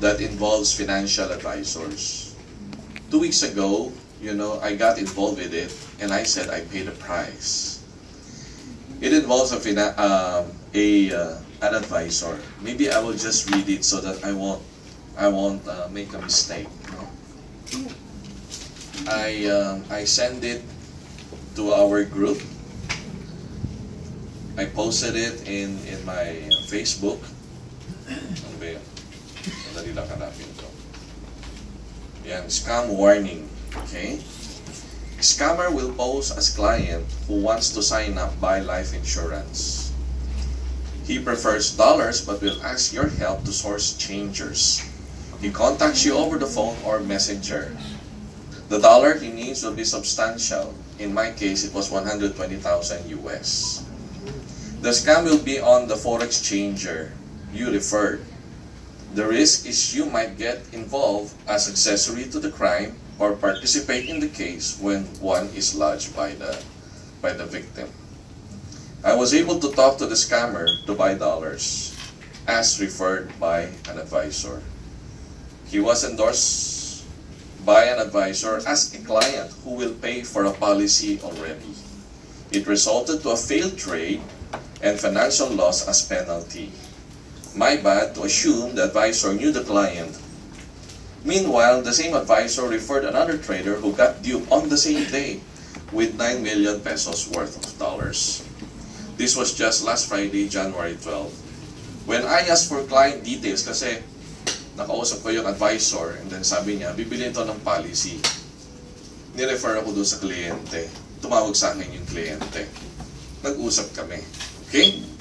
that involves financial advisors. Two weeks ago, you know, I got involved with it and I said I paid a price. It involves a, um, a uh, an advisor. Maybe I will just read it so that I won't I won't uh, make a mistake. no? I um, I send it to our group. I posted it in in my Facebook. Ko. Yan, scam warning. Okay? Scammer will pose as client who wants to sign up buy life insurance. He prefers dollars but will ask your help to source changers. He contacts you over the phone or messenger. The dollar he needs will be substantial. In my case, it was 120,000 US. The scam will be on the forex changer you referred. The risk is you might get involved as accessory to the crime or participate in the case when one is lodged by the by the victim. I was able to talk to the scammer to buy dollars as referred by an advisor. He was endorsed by an advisor as a client who will pay for a policy already. It resulted to a failed trade and financial loss as penalty. My bad to assume the advisor knew the client. Meanwhile, the same advisor referred another trader who got due on the same day with 9 million pesos worth of dollars. This was just last Friday, January 12. When I asked for client details kasi nakausap ko yung advisor and then sabi niya, bibili ito ng policy. Nirefer ako doon sa kliyente. Tumawag sa akin yung kliyente. Nag-usap kami. Okay?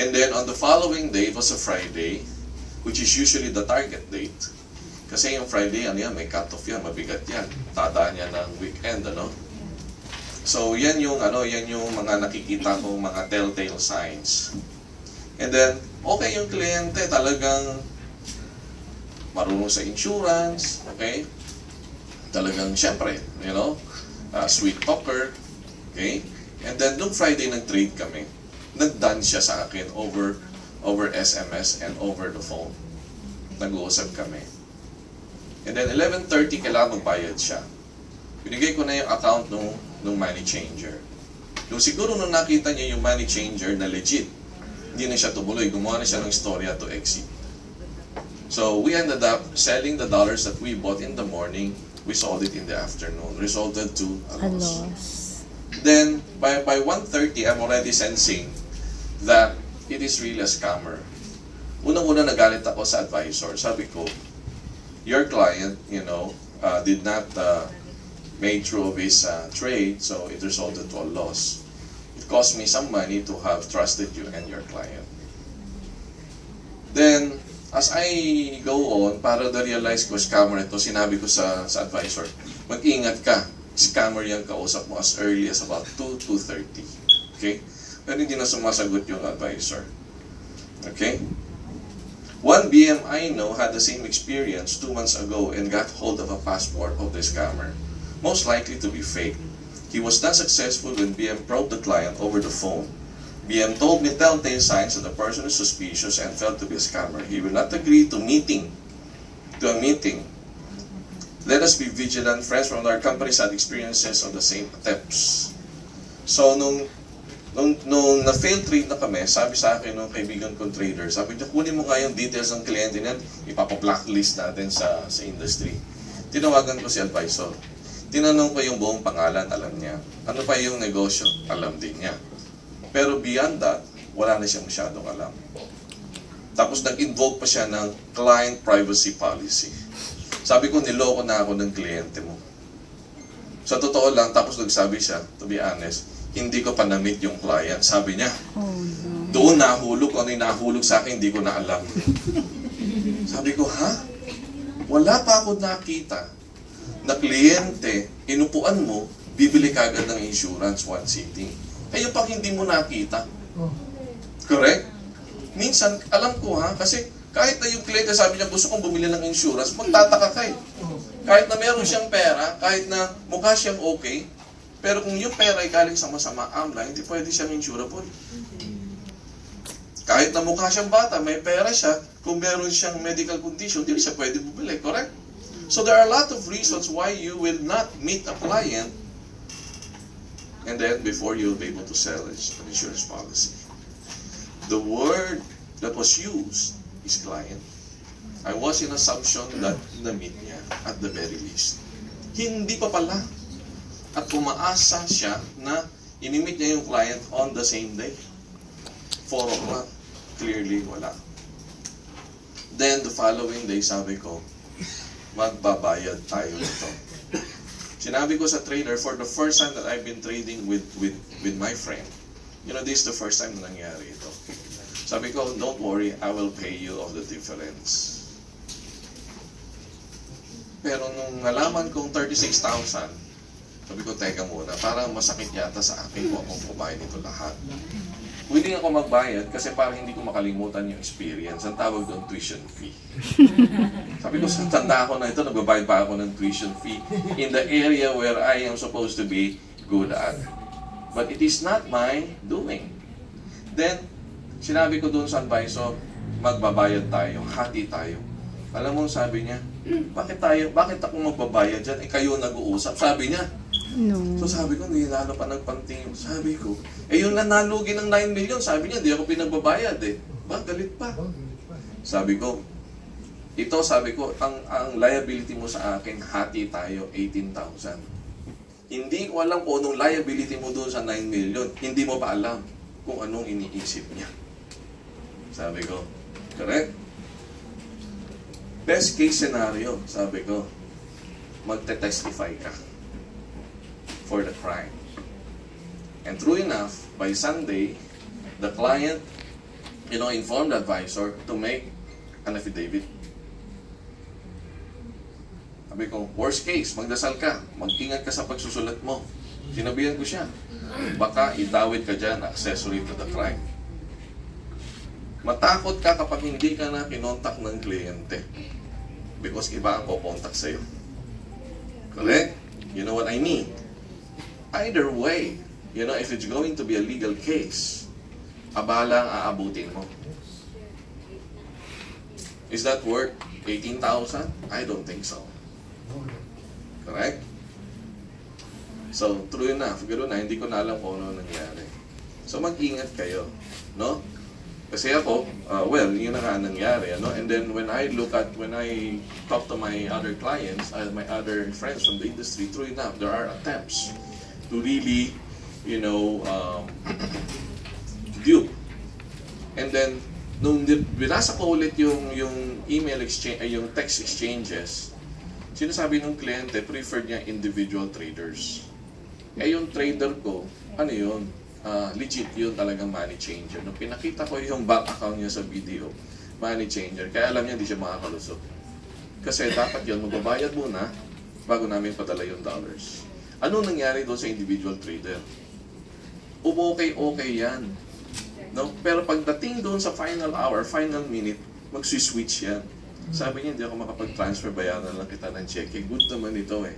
And then on the following day, was a Friday, which is usually the target date. Kasi yung Friday, ano yan, may cut-off yan, mabigat yan. Tadaan yan ng weekend, ano? So, yan yung, ano, yan yung mga nakikita kong mga telltale signs. And then, okay yung kliyente, talagang marunong sa insurance, okay? Talagang, syempre, you know, uh, sweet talker, okay? And then, nung Friday nag-trade kami, nag-done siya sa akin over over SMS and over the phone. Nag-uusap kami. And then 11.30, kailangan magbayad siya. Binigay ko na yung account nung, nung money changer. Yung siguro nung nakita niya yung money changer na legit, hindi na siya tumuloy. Gumawa na siya ng storya to exit. So we ended up selling the dollars that we bought in the morning. We sold it in the afternoon. Resulted to a A loss. loss. Then, by, by 1.30, I'm already sensing that it is really a scammer. Unang-una nagalit ako sa advisor. Sabi ko, your client, you know, uh, did not uh, made through his uh, trade, so it resulted to a loss. It cost me some money to have trusted you and your client. Then, as I go on, para na-realize ko, scammer ito, sinabi ko sa, sa advisor, mag-ingat ka, scammer yung kausap mo as early as about 2, 2.30. Okay? Pero hindi na sumasagot yung advisor. Okay? One BM I know had the same experience two months ago and got hold of a passport of the scammer, most likely to be fake. He was not successful when BM probed the client over the phone. BM told me telltale signs that the person is suspicious and felt to be a scammer. He will not agree to meeting, to a meeting. Let us be vigilant. Friends from our companies had experiences of the same attempts. So, nung nung, nung na-fail trade na kami, sabi sa akin nung kaibigan kong trader, sabi niya, kunin mo nga yung details ng kliyente niyan, ipapa-blacklist natin sa, sa industry. Tinawagan ko si advisor. Tinanong ko yung buong pangalan, alam niya. Ano pa yung negosyo, alam din niya. Pero beyond that, wala na siya masyadong alam. Tapos nag-invoke pa siya ng client privacy policy. Sabi ko, niloko na ako ng kliyente mo. Sa totoo lang, tapos nagsabi siya, to be honest, hindi ko pa na-meet yung client. Sabi niya, Oh no. doon nahulog, kung ano yung nahulog sa akin, hindi ko na alam. Sabi ko, ha? Wala pa ako nakita na kliyente, inupuan mo, bibili ka agad ng insurance one sitting. Kayo pang hindi mo nakita. Correct? Minsan, alam ko ha, kasi kahit na yung kliyente sabi niya, gusto kong bumili ng insurance, magtataka ka eh. Kahit na meron siyang pera, kahit na mukha siyang okay, pero kung yung pera ay galing sa masama amla, hindi pwede siyang insurable. Kahit na mukha siyang bata, may pera siya, kung meron siyang medical condition, hindi siya pwede bumili, correct? So there are a lot of reasons why you will not meet a client and then before you'll be able to sell an insurance policy. The word that was used is client. I was in assumption that na-meet niya at the very least. Hindi pa pala. At umaasa siya na inimit niya yung client on the same day. 4 o'clock. Clearly, wala. Then, the following day, sabi ko, magbabayad tayo nito. Sinabi ko sa trader, for the first time that I've been trading with with with my friend, you know, this is the first time na nangyari ito. Sabi ko, don't worry, I will pay you of the difference. Pero nung nalaman kong 36,000, sabi ko, teka muna, parang masakit yata sa akin kung akong kumain nito lahat. Willing ako magbayad kasi parang hindi ko makalimutan yung experience. Ang tawag doon, tuition fee. Sabi ko, sa tanda ko na ito, nagbabayad pa ako ng tuition fee in the area where I am supposed to be good at. But it is not my doing. Then, sinabi ko doon sa advisor, magbabayad tayo, hati tayo. Alam mo, sabi niya, bakit tayo, bakit ako magbabayad dyan? Eh, kayo nag-uusap. Sabi niya, No. So sabi ko, hindi lalo pa nagpantingin. Sabi ko, eh yung nanalugi ng 9 million, sabi niya, hindi ako pinagbabayad eh. Ba, galit pa. Sabi ko, ito sabi ko, ang, ang liability mo sa akin, hati tayo, 18,000. Hindi ko alam kung anong liability mo doon sa 9 million. Hindi mo pa alam kung anong iniisip niya. Sabi ko, correct? Best case scenario, sabi ko, magte-testify ka for the crime. And true enough, by Sunday, the client, you know, informed the advisor to make an affidavit. Sabi ko, worst case, magdasal ka, mag-ingat ka sa pagsusulat mo. Sinabihan ko siya, baka idawit ka dyan, accessory to the crime. Matakot ka kapag hindi ka na kinontak ng kliyente. Because iba ang kukontak sa'yo. Correct? You know what I mean? Either way, you know, if it's going to be a legal case, abala ang aabutin mo. Is that worth 18,000? I don't think so. Correct? So, true enough, gano'n na, hindi ko na alam kung ano nangyari. So, mag-ingat kayo, no? Kasi ako, uh, well, yun na nga nangyari, ano? And then, when I look at, when I talk to my other clients, uh, my other friends from the industry, true enough, there are attempts to really, you know, um, dupe. And then, nung binasa ko ulit yung, yung email exchange, ay, yung text exchanges, sinasabi ng kliyente, preferred niya individual traders. Eh yung trader ko, ano yun? Uh, legit yun talagang money changer. Nung pinakita ko yung bank account niya sa video, money changer. Kaya alam niya hindi siya makakalusot. Kasi dapat yun, magbabayad muna bago namin padala yung dollars. Ano nangyari doon sa individual trader? Okay-okay yan. No? Pero pagdating doon sa final hour, final minute, mag-switch yan. Sabi niya, hindi ako makapag-transfer, bayaran lang kita ng cheque. Good naman ito eh.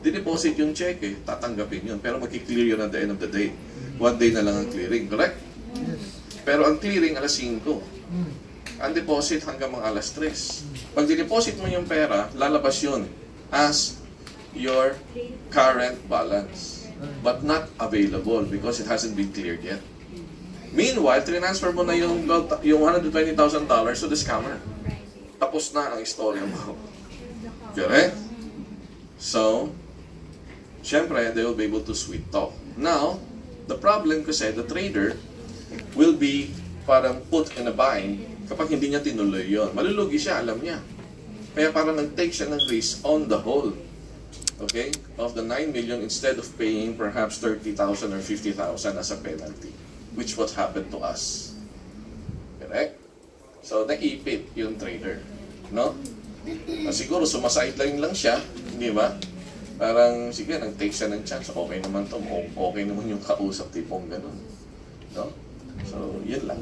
Dineposit yung cheque, tatanggapin yun. Pero magki-clear yun at the end of the day. One day na lang ang clearing, correct? Pero ang clearing alas 5. Ang deposit hanggang mga alas 3. Pag dineposit mo yung pera, lalabas yun as your current balance but not available because it hasn't been cleared yet. Meanwhile, transfer mo na yung, yung $120,000 to the scammer. Tapos na ang istorya mo. Correct? So, syempre, they will be able to sweet talk. Now, the problem kasi, the trader will be parang put in a bind kapag hindi niya tinuloy yon. Malulugi siya, alam niya. Kaya parang nag-take siya ng risk on the whole. Okay? Of the 9 million, instead of paying perhaps 30,000 or 50,000 as a penalty, which what happened to us. Correct? So, naipit yung trader. No? Ah, siguro, sumasideline lang siya, di ba? Parang, sige, nag-take siya ng chance. Okay naman to. Okay naman yung kausap, tipong ganun. No? So, yun lang.